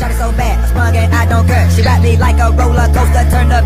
Shot it so bad, I sprung and I don't care. She ride me like a roller coaster, turn the